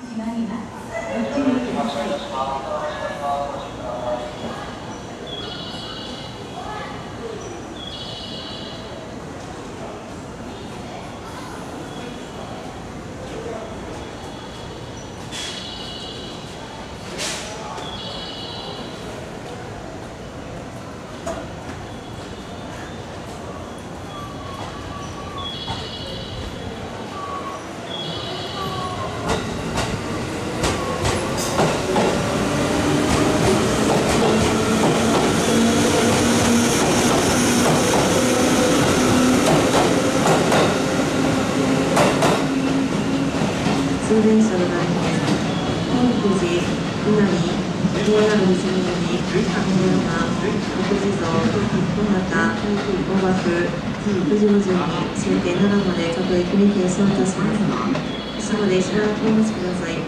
閉まりま通電車の代です。本富士、稲荷、JR 西日に、箱山、国地蔵、小畑、大枠、富士の順に終点奈良まで各駅に停車いたします。車までしばらくお待ちください。